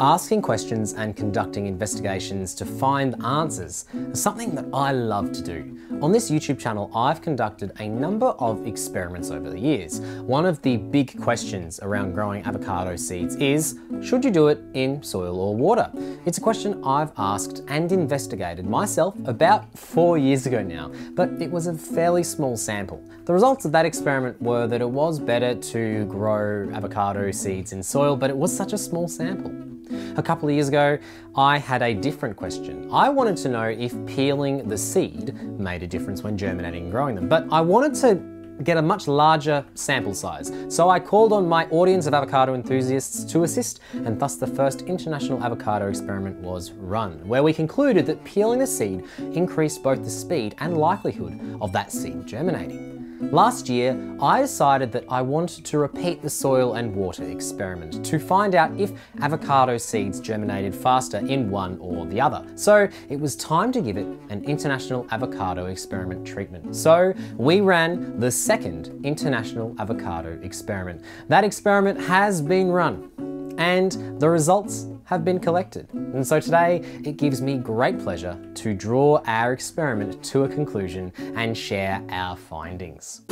Asking questions and conducting investigations to find answers is something that I love to do. On this YouTube channel, I've conducted a number of experiments over the years. One of the big questions around growing avocado seeds is, should you do it in soil or water? It's a question I've asked and investigated myself about four years ago now, but it was a fairly small sample. The results of that experiment were that it was better to grow avocado seeds in soil, but it was such a small sample. A couple of years ago, I had a different question. I wanted to know if peeling the seed made a difference when germinating and growing them, but I wanted to get a much larger sample size. So I called on my audience of avocado enthusiasts to assist, and thus the first international avocado experiment was run, where we concluded that peeling the seed increased both the speed and likelihood of that seed germinating. Last year, I decided that I wanted to repeat the soil and water experiment to find out if avocado seeds germinated faster in one or the other. So it was time to give it an International Avocado Experiment treatment. So we ran the second International Avocado Experiment. That experiment has been run and the results have been collected. And so today, it gives me great pleasure to draw our experiment to a conclusion and share our findings.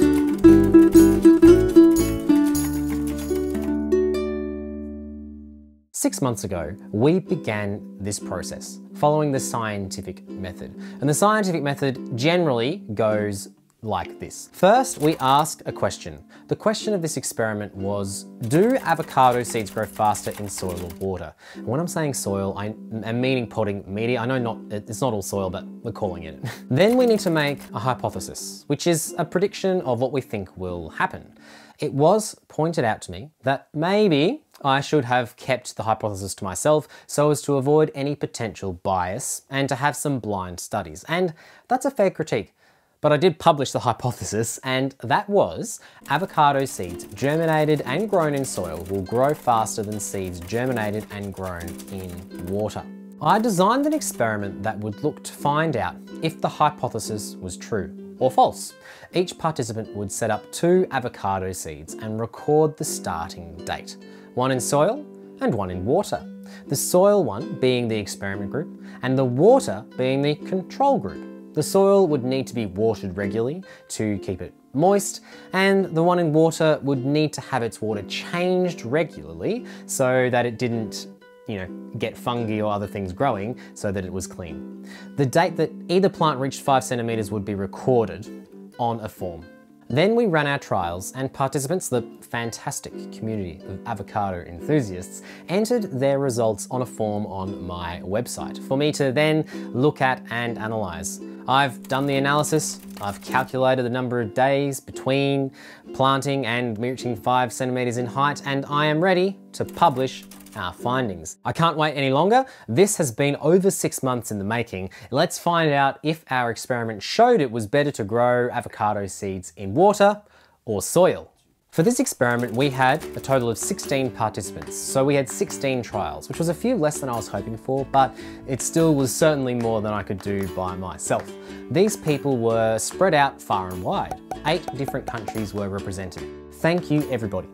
Six months ago, we began this process following the scientific method. And the scientific method generally goes like this. First, we ask a question. The question of this experiment was, do avocado seeds grow faster in soil or water? And when I'm saying soil, I am meaning potting media. I know not it's not all soil, but we're calling it. then we need to make a hypothesis, which is a prediction of what we think will happen. It was pointed out to me that maybe I should have kept the hypothesis to myself so as to avoid any potential bias and to have some blind studies. And that's a fair critique. But I did publish the hypothesis, and that was avocado seeds germinated and grown in soil will grow faster than seeds germinated and grown in water. I designed an experiment that would look to find out if the hypothesis was true or false. Each participant would set up two avocado seeds and record the starting date, one in soil and one in water. The soil one being the experiment group and the water being the control group. The soil would need to be watered regularly to keep it moist, and the one in water would need to have its water changed regularly so that it didn't you know, get fungi or other things growing so that it was clean. The date that either plant reached five centimeters would be recorded on a form. Then we ran our trials and participants, the fantastic community of avocado enthusiasts, entered their results on a form on my website for me to then look at and analyze. I've done the analysis, I've calculated the number of days between planting and reaching five centimeters in height, and I am ready to publish our findings. I can't wait any longer. This has been over six months in the making. Let's find out if our experiment showed it was better to grow avocado seeds in water or soil. For this experiment, we had a total of 16 participants. So we had 16 trials, which was a few less than I was hoping for, but it still was certainly more than I could do by myself. These people were spread out far and wide. Eight different countries were represented. Thank you, everybody.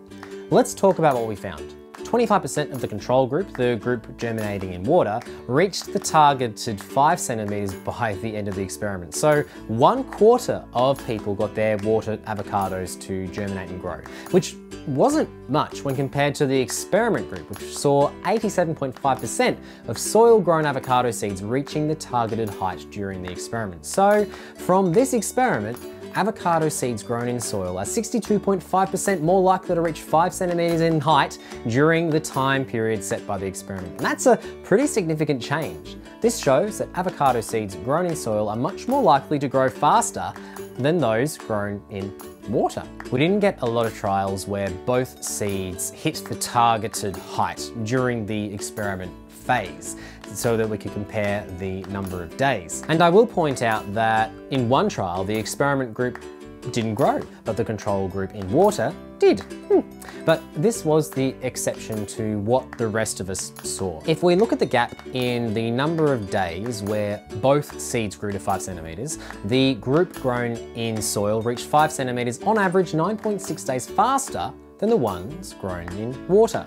Let's talk about what we found. 25% of the control group, the group germinating in water, reached the targeted 5 centimeters by the end of the experiment. So one quarter of people got their water avocados to germinate and grow, which wasn't much when compared to the experiment group, which saw 87.5% of soil-grown avocado seeds reaching the targeted height during the experiment. So from this experiment, avocado seeds grown in soil are 62.5% more likely to reach 5 centimeters in height during the time period set by the experiment. And that's a pretty significant change. This shows that avocado seeds grown in soil are much more likely to grow faster than those grown in water. We didn't get a lot of trials where both seeds hit the targeted height during the experiment phase so that we could compare the number of days. And I will point out that in one trial, the experiment group didn't grow, but the control group in water did. Hmm. But this was the exception to what the rest of us saw. If we look at the gap in the number of days where both seeds grew to five centimeters, the group grown in soil reached five centimeters on average 9.6 days faster than the ones grown in water.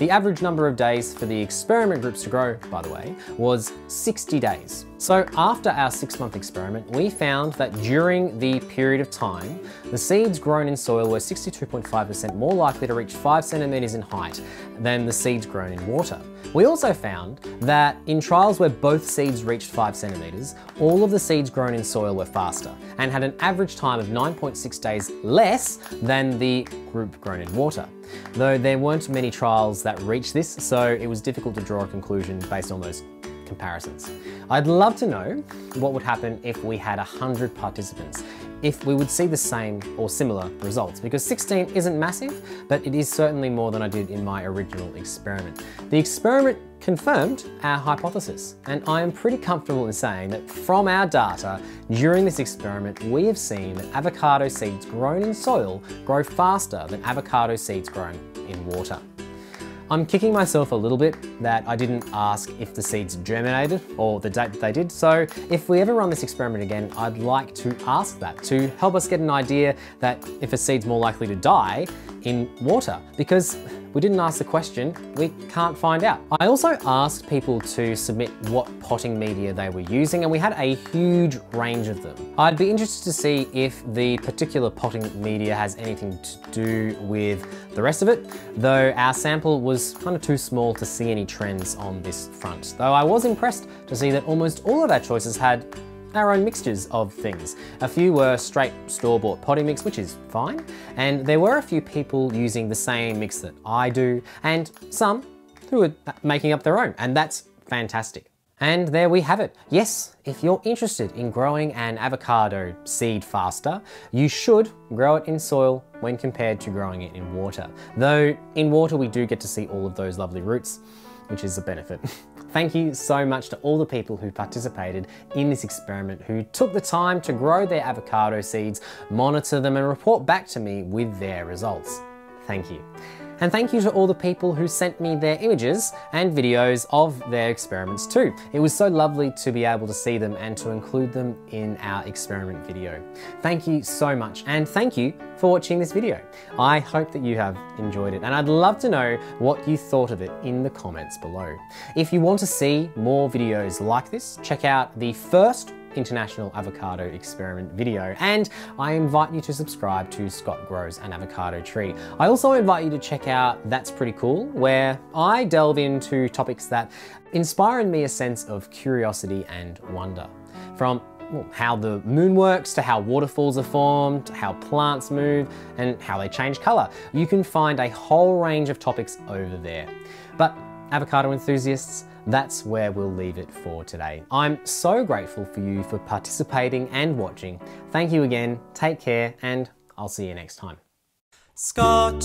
The average number of days for the experiment groups to grow, by the way, was 60 days. So after our six month experiment, we found that during the period of time, the seeds grown in soil were 62.5% more likely to reach five centimeters in height than the seeds grown in water. We also found that in trials where both seeds reached 5 centimetres, all of the seeds grown in soil were faster and had an average time of 9.6 days less than the group grown in water. Though there weren't many trials that reached this, so it was difficult to draw a conclusion based on those comparisons. I'd love to know what would happen if we had 100 participants if we would see the same or similar results because 16 isn't massive, but it is certainly more than I did in my original experiment. The experiment confirmed our hypothesis, and I am pretty comfortable in saying that from our data during this experiment, we have seen that avocado seeds grown in soil grow faster than avocado seeds grown in water. I'm kicking myself a little bit that I didn't ask if the seeds germinated or the date that they did. So if we ever run this experiment again, I'd like to ask that to help us get an idea that if a seed's more likely to die in water because we didn't ask the question, we can't find out. I also asked people to submit what potting media they were using and we had a huge range of them. I'd be interested to see if the particular potting media has anything to do with the rest of it, though our sample was kind of too small to see any trends on this front. Though I was impressed to see that almost all of our choices had our own mixtures of things. A few were straight store-bought potting mix, which is fine, and there were a few people using the same mix that I do, and some who are making up their own, and that's fantastic. And there we have it. Yes, if you're interested in growing an avocado seed faster, you should grow it in soil when compared to growing it in water. Though in water we do get to see all of those lovely roots, which is a benefit. Thank you so much to all the people who participated in this experiment, who took the time to grow their avocado seeds, monitor them and report back to me with their results. Thank you. And thank you to all the people who sent me their images and videos of their experiments too. It was so lovely to be able to see them and to include them in our experiment video. Thank you so much and thank you for watching this video. I hope that you have enjoyed it and I'd love to know what you thought of it in the comments below. If you want to see more videos like this, check out the first International Avocado Experiment video. And I invite you to subscribe to Scott Grows an Avocado Tree. I also invite you to check out That's Pretty Cool, where I delve into topics that inspire in me a sense of curiosity and wonder. From how the moon works to how waterfalls are formed, how plants move, and how they change color. You can find a whole range of topics over there. But avocado enthusiasts, that's where we'll leave it for today. I'm so grateful for you for participating and watching. Thank you again, take care, and I'll see you next time. Scott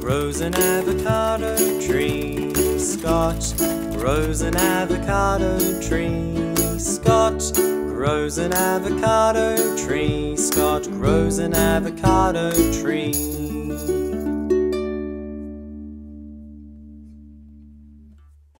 grows an avocado tree. Scott grows an avocado tree. Scott grows an avocado tree. Scott grows an avocado tree.